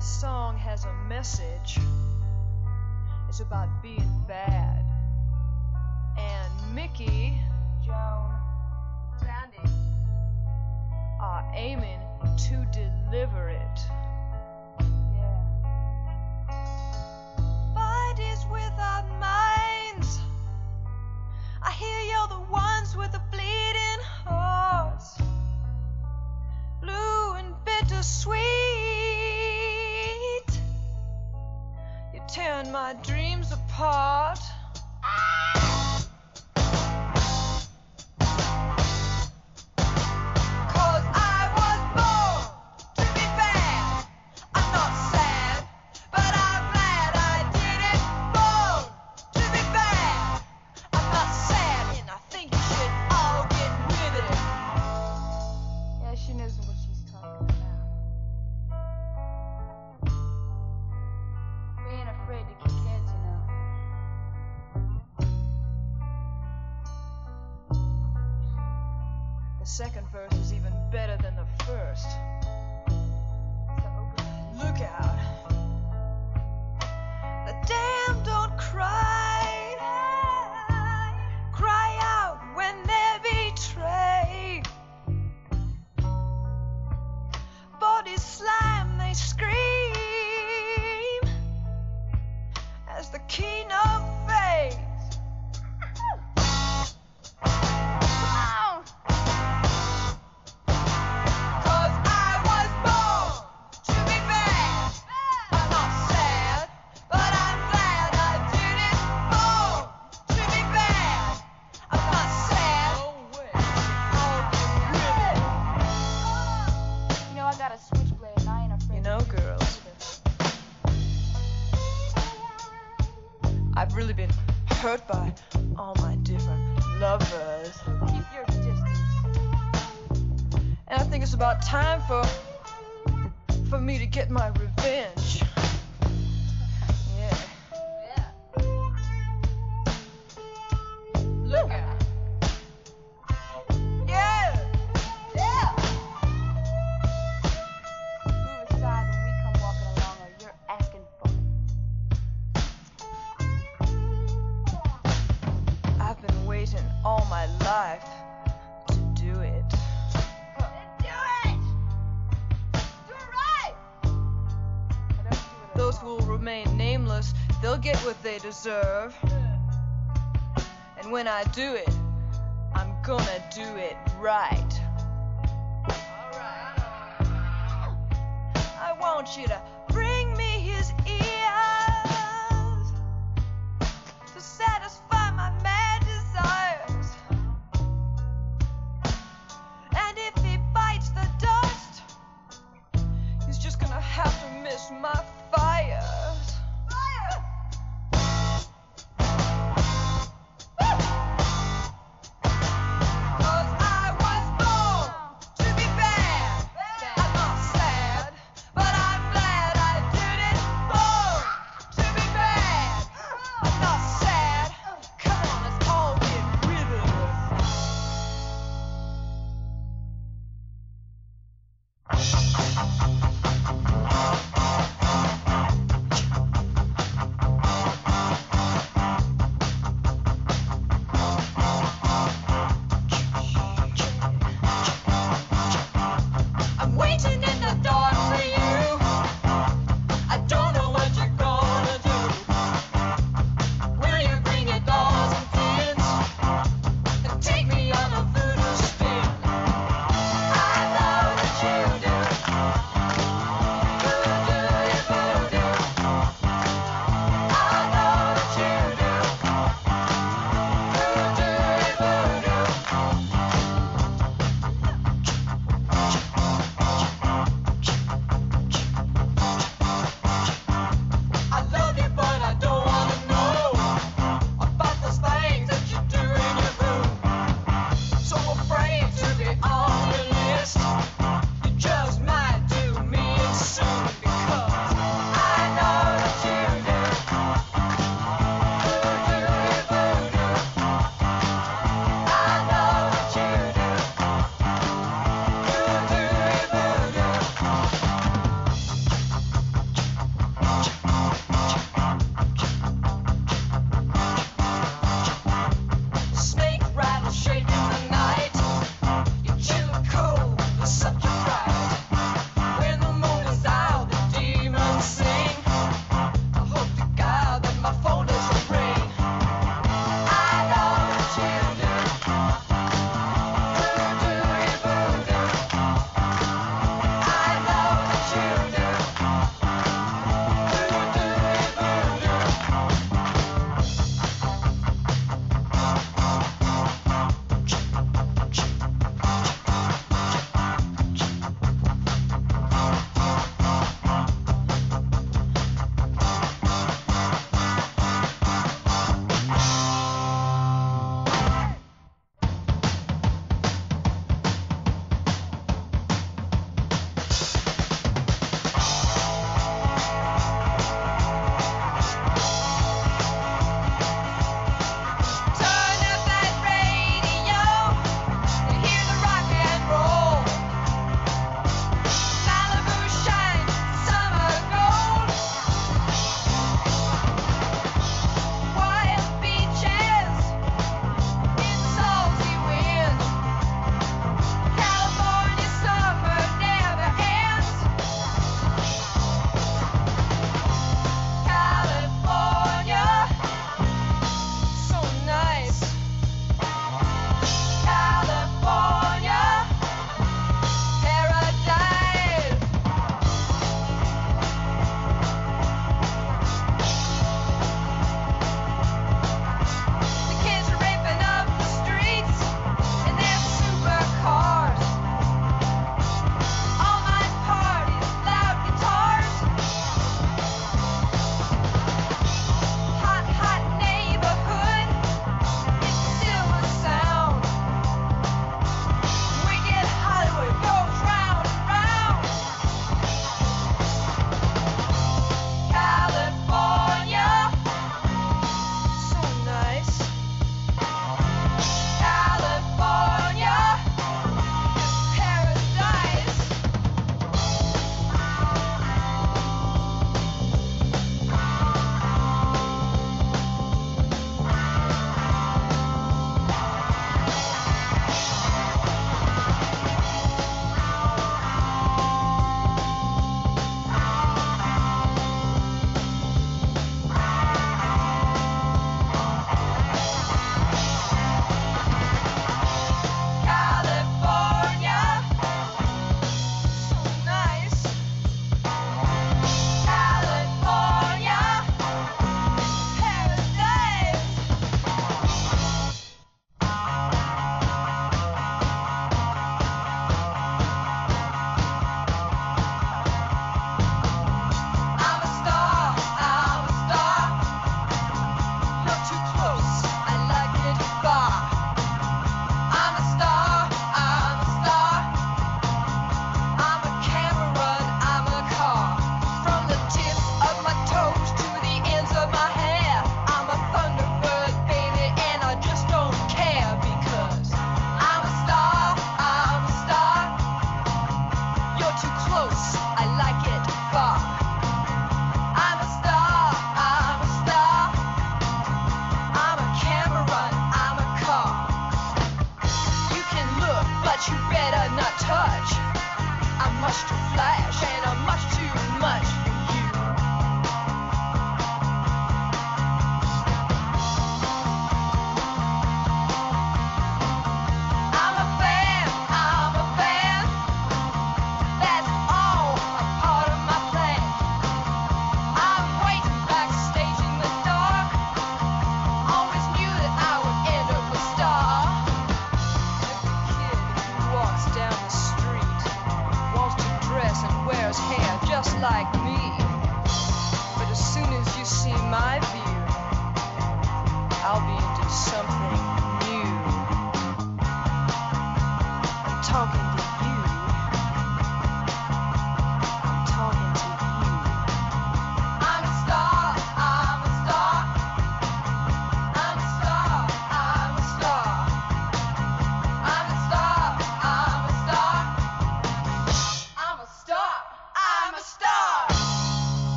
This song has a message. It's about being bad. And Micki, Joan, Sandy are aiming to deliver it. Yeah. Bodies without minds. I hear you're the ones with the bleeding hearts. Blue and bittersweet. tearing my dreams apart. about time for they deserve. And when I do it, I'm gonna do it right. I want you to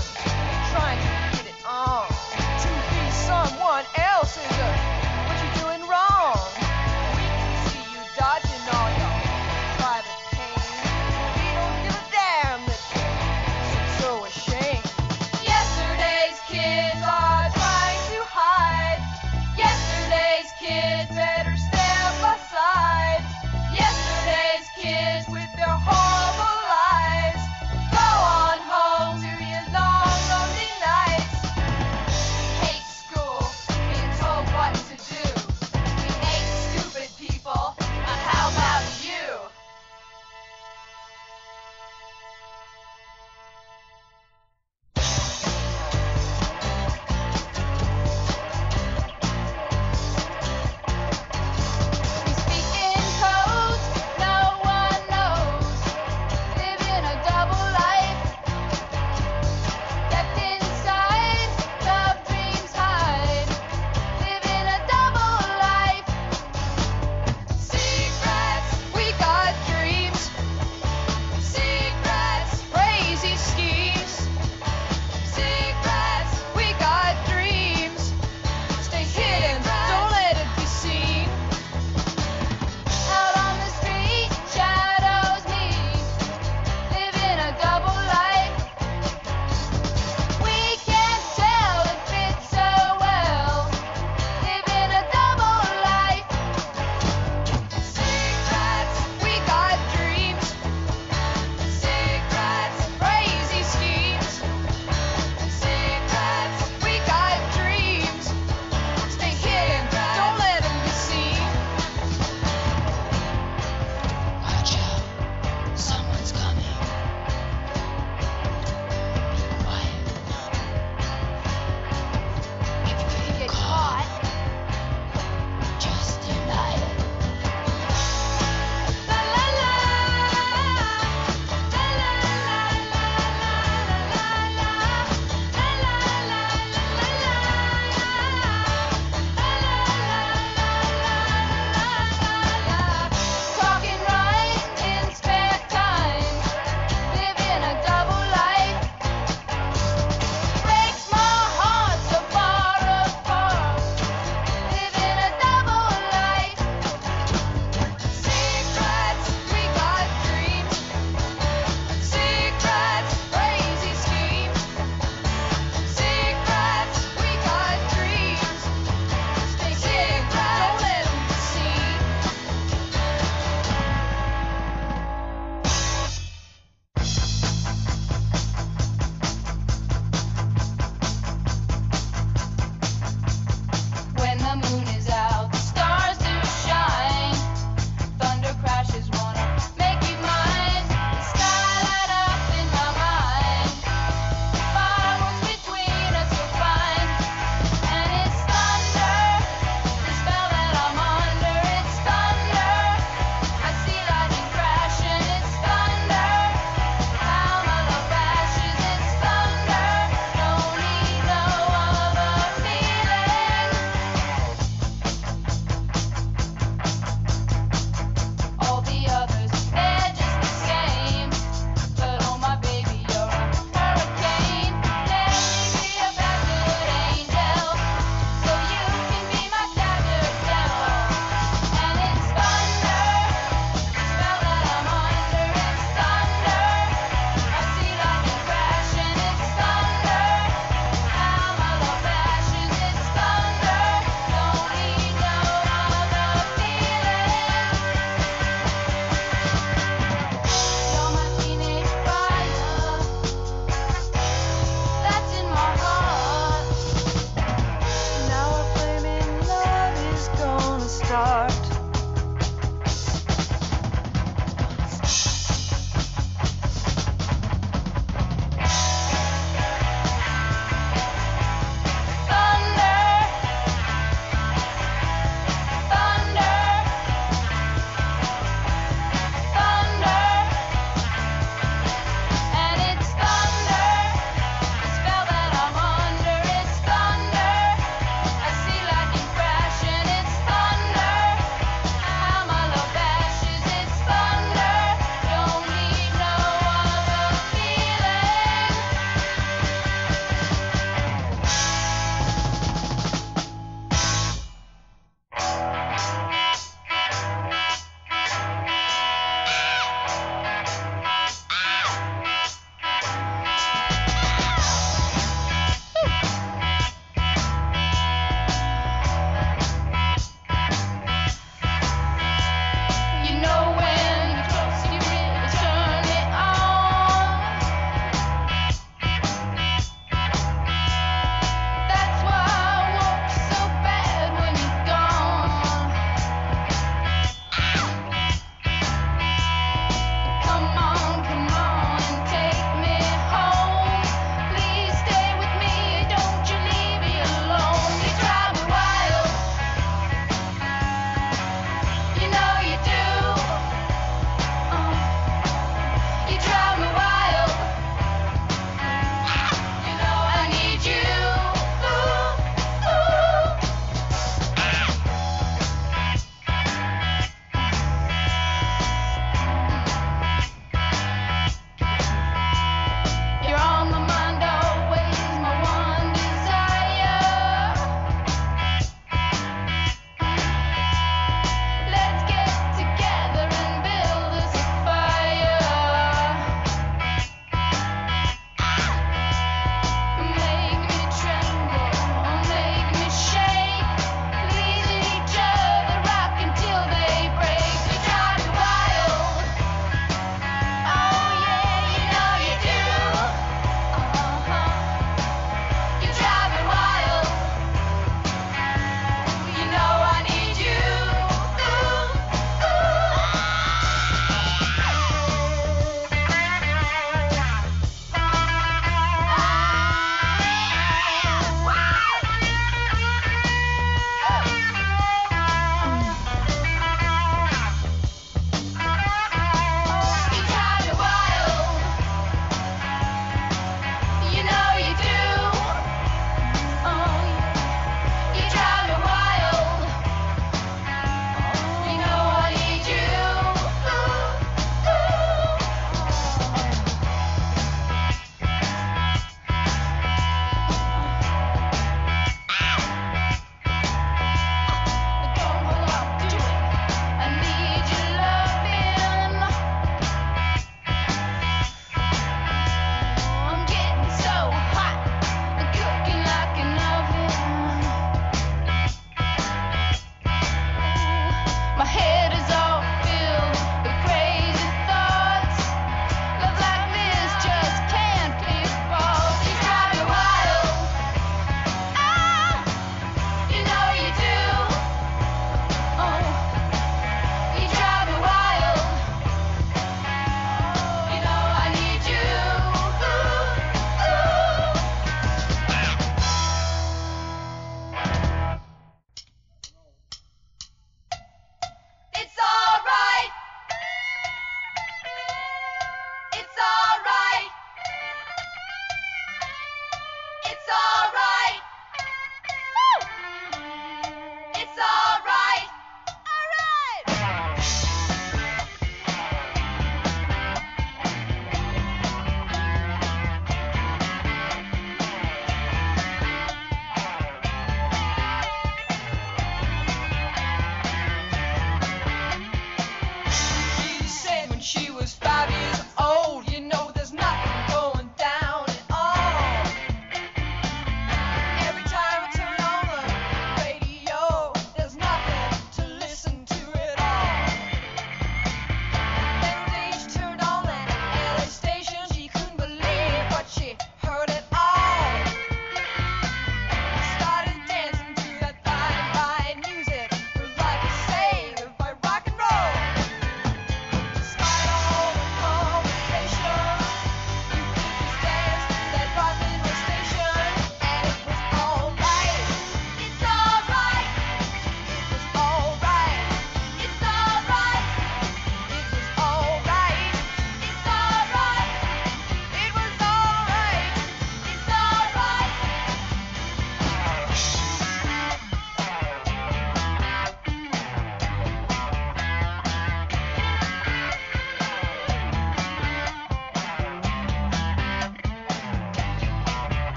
trying to get it on. To be someone else is a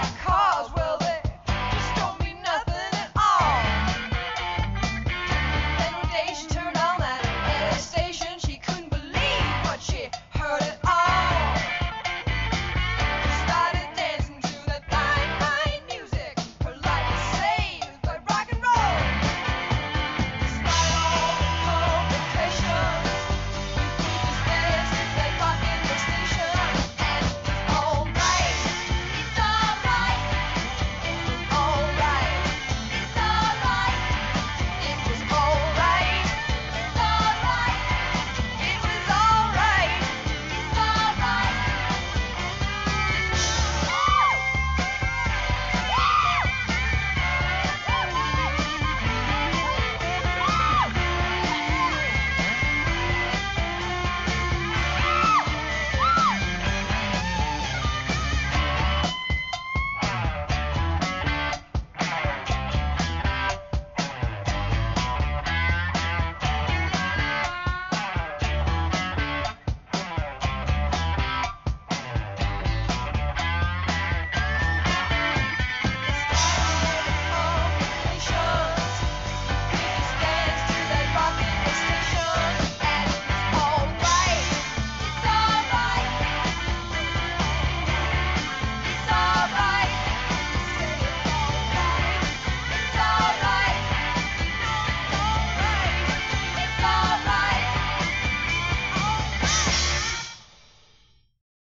black car.